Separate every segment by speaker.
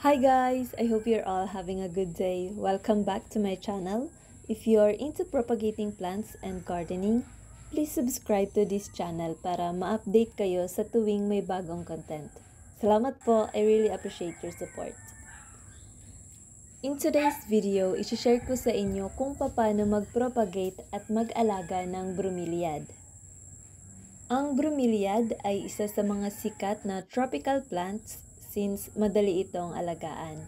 Speaker 1: Hi guys! I hope you're all having a good day. Welcome back to my channel. If you're into propagating plants and gardening, please subscribe to this channel para ma-update kayo sa tuwing may bagong content. Salamat po! I really appreciate your support. In today's video, isi-share ko sa inyo kung paano mag-propagate at mag-alaga ng bromeliad. Ang bromeliad ay isa sa mga sikat na tropical plants since madali itong alagaan.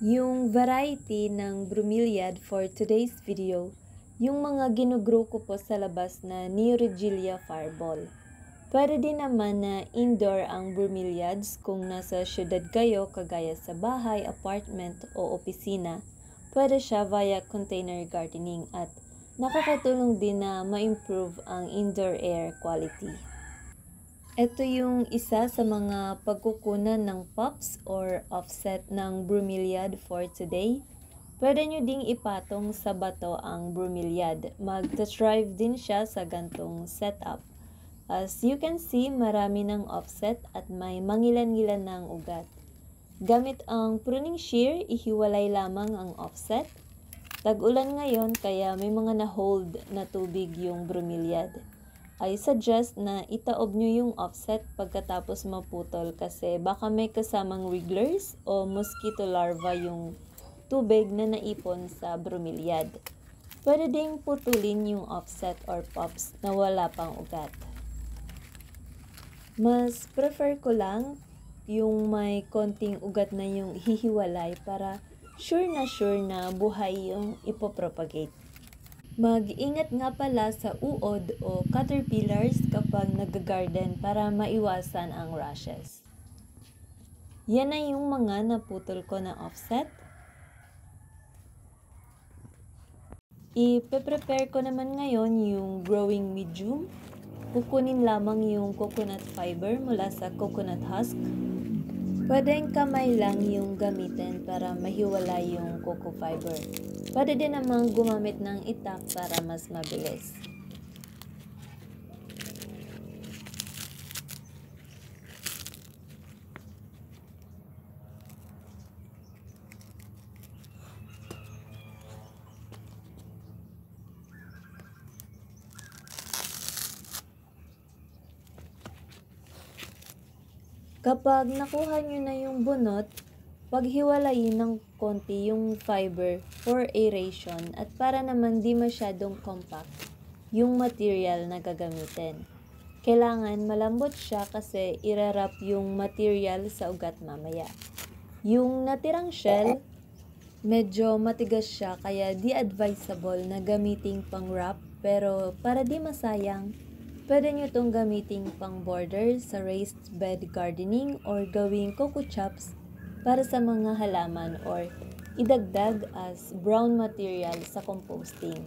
Speaker 1: Yung variety ng bromeliad for today's video, yung mga ginugrow ko po sa labas na Neoregelia fireball. Pwede din naman na indoor ang bromeliads kung nasa syudad kayo kagaya sa bahay, apartment o opisina. Pwede siya via container gardening at nakakatulong din na ma-improve ang indoor air quality. Ito yung isa sa mga pagkukunan ng pops or offset ng bromeliad for today. Pwede nyo ding ipatong sa bato ang bromeliad. Mag-thrive din siya sa gantong setup. As you can see, marami ng offset at may mangilan-ngilan ng ugat. Gamit ang pruning shear, ihiwalay lamang ang offset. Tag-ulan ngayon kaya may mga na-hold na tubig yung bromeliad. I suggest na itaob nyo yung offset pagkatapos maputol kasi baka may kasamang wrigglers o mosquito larva yung tubig na naipon sa bromeliad. Pwede ding putulin yung offset or pops na wala pang ugat. Mas prefer ko lang yung may konting ugat na yung hihiwalay para sure na sure na buhay yung ipopropagate. Mag-ingat nga pala sa uod o caterpillars kapag nag-garden para maiwasan ang rashes. Yan na yung mga naputol ko na offset. I-prepare ko naman ngayon yung growing medium Kukunin lamang yung coconut fiber mula sa coconut husk. Pwedeng kamay lang yung gamitin para mahiwalay yung coco fiber. Pwede din namang gumamit ng itak para mas mabilis. Kapag nakuha nyo na yung bunot, paghiwalayin ng konti yung fiber for aeration at para naman di masyadong compact yung material na gagamitin. Kailangan malambot siya kasi irarap yung material sa ugat mamaya. Yung natirang shell, medyo matigas siya kaya di advisable na gamiting pang wrap pero para di masayang, Pwede nyo itong gamitin pang border sa raised bed gardening or gawing coco chops para sa mga halaman or idagdag as brown material sa composting.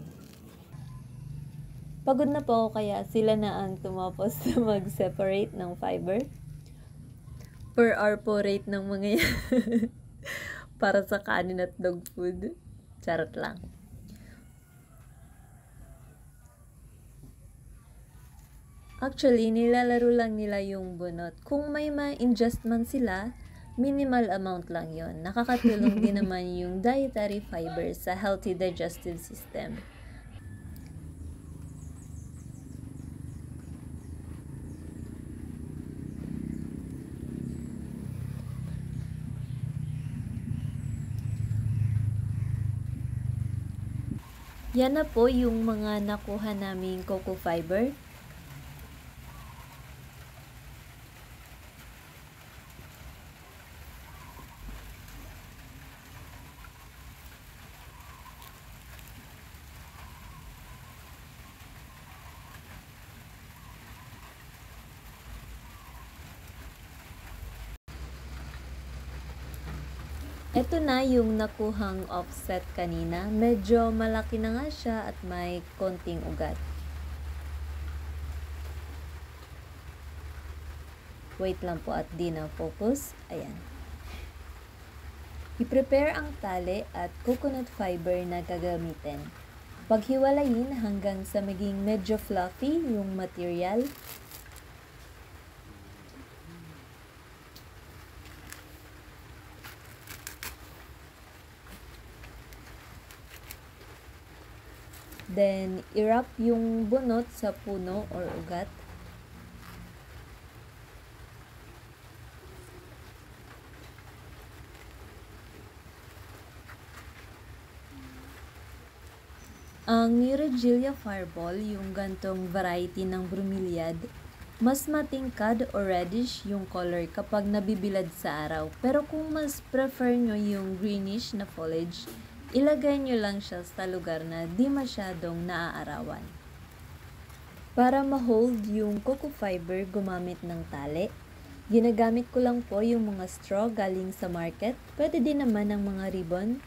Speaker 1: Pagod na po ako kaya sila na ang tumapos na mag-separate ng fiber. Per hour po rate ng mga yan. para sa kanin at dog food. Charot lang. Actually, nilalaro lang nila yung bunot. Kung may ma-ingest man sila, minimal amount lang yon. Nakakatulong din naman yung dietary fiber sa healthy digestive system. Yan na po yung mga nakuha naming coco fiber. Ito na yung nakuhang offset kanina. Medyo malaki na nga siya at may konting ugat. Wait lang po at di na focus. Ayan. I-prepare ang tali at coconut fiber na gagamitin. Paghiwalayin hanggang sa maging medyo fluffy yung material Then, irap yung bunot sa puno or ugat. Ang Neurogelia fireball, yung gantong variety ng bromeliad, mas matingkad o reddish yung color kapag nabibilad sa araw. Pero kung mas prefer nyo yung greenish na foliage, ilagay nyo lang siya sa lugar na di masyadong naaarawan. Para ma-hold yung coco fiber, gumamit ng tali. Ginagamit ko lang po yung mga straw galing sa market. Pwede din naman ng mga ribbon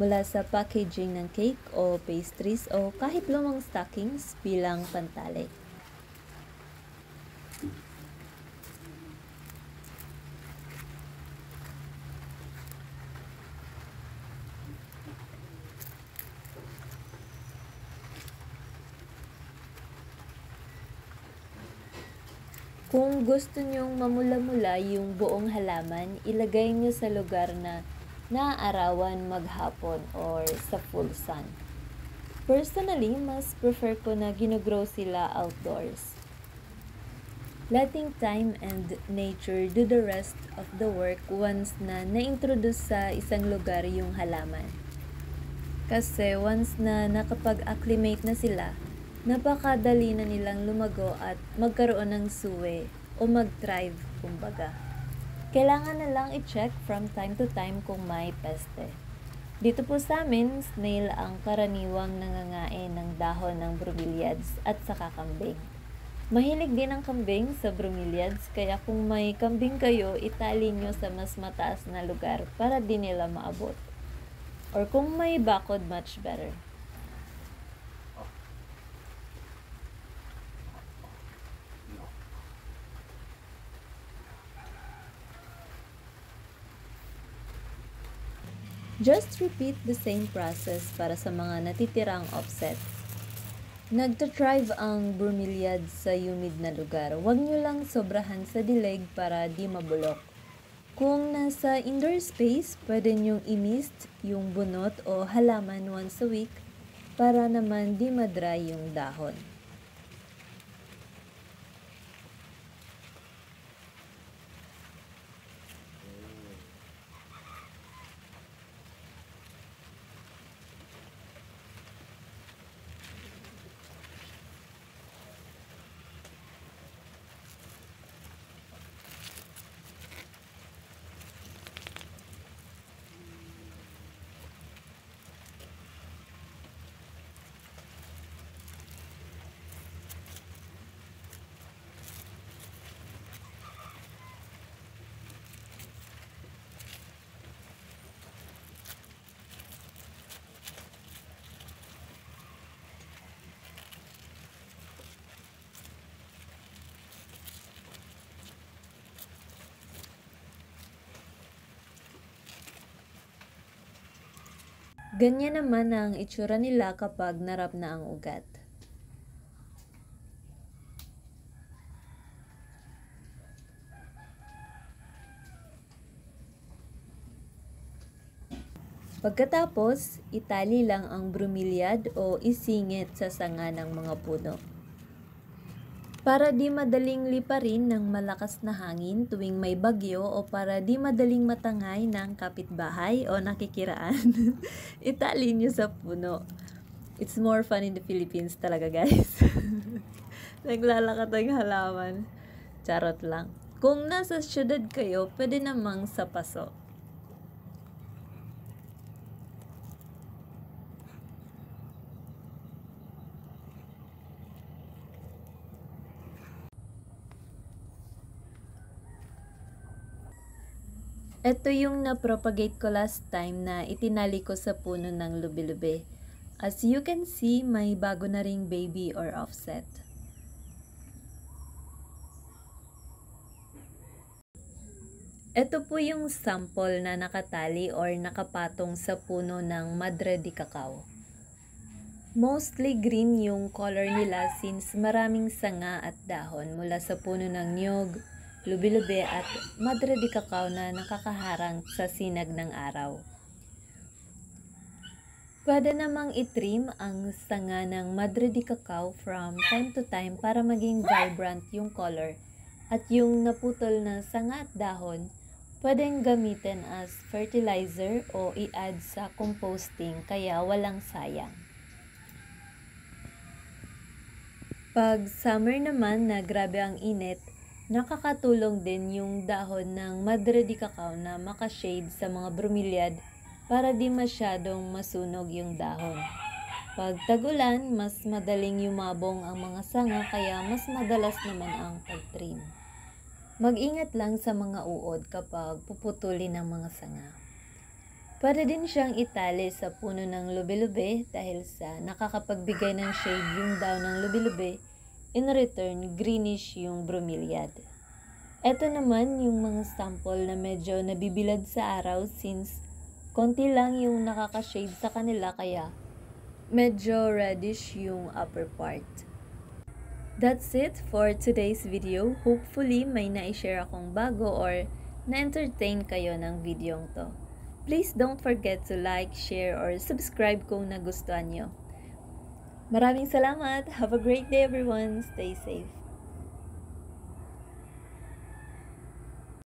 Speaker 1: mula sa packaging ng cake o pastries o kahit lumang stockings bilang pantali. Kung gusto nyong mamula-mula yung buong halaman, ilagay nyo sa lugar na naaarawan maghapon or sa full sun. Personally, mas prefer ko na ginogrow sila outdoors. Letting time and nature do the rest of the work once na na-introduce sa isang lugar yung halaman. Kasi once na nakapag-acclimate na sila, napakadali na nilang lumago at magkaroon ng suwe o mag-thrive, kumbaga. Kailangan na lang i-check from time to time kung may peste. Dito po sa amin, snail ang karaniwang nangangain ng dahon ng bromeliads at saka kambing. Mahilig din ang kambing sa bromeliads kaya kung may kambing kayo, itali nyo sa mas mataas na lugar para di nila maabot. Or kung may bakod, much better. Just repeat the same process para sa mga natitirang offsets. Nagtatrive ang bromeliad sa humid na lugar. Huwag nyo lang sobrahan sa dileg para di mabulok. Kung nasa indoor space, pwede nyong i-mist yung bunot o halaman once a week para naman di madry yung dahon. Ganyan naman ang itsura nila kapag narap na ang ugat. Pagkatapos, itali lang ang bromeliad o isingit sa sanga ng mga puno. Para di madaling liparin ng malakas na hangin tuwing may bagyo o para di madaling matangay ng kapitbahay o nakikiraan, itali nyo sa puno. It's more fun in the Philippines talaga guys. Naglalakad ang halaman. Charot lang. Kung nasa syudad kayo, pwede namang sa paso. Ito yung na-propagate ko last time na itinali ko sa puno ng lubi-lubi. As you can see, may bago na ring baby or offset. Ito po yung sample na nakatali or nakapatong sa puno ng Madre de Cacao. Mostly green yung color nila since maraming sanga at dahon mula sa puno ng niyog, lubi-lubi at madre de cacao na nakakaharang sa sinag ng araw. Pwede namang itrim ang sanga ng Madre de Cacao from time to time para maging vibrant yung color. At yung naputol na sanga at dahon, pwedeng gamitin as fertilizer o i-add sa composting kaya walang sayang. Pag summer naman na grabe ang init, nakakatulong din yung dahon ng Madre de Cacao na makashade sa mga bromeliad para di masyadong masunog yung dahon. Pag tagulan, mas madaling yumabong ang mga sanga kaya mas madalas naman ang pagtrim. Mag-ingat lang sa mga uod kapag puputulin ng mga sanga. Pwede din siyang itali sa puno ng lube-lube dahil sa nakakapagbigay ng shade yung daw ng lube-lube, in return greenish yung bromeliad. Ito naman yung mga sample na medyo nabibilad sa araw since konti lang yung nakaka-shade sa kanila kaya medyo reddish yung upper part. That's it for today's video. Hopefully may na-share akong bago or na-entertain kayo ng video to. Please don't forget to like, share, or subscribe kung nagustuhan nyo. Maraming salamat! Have a great day everyone! Stay safe!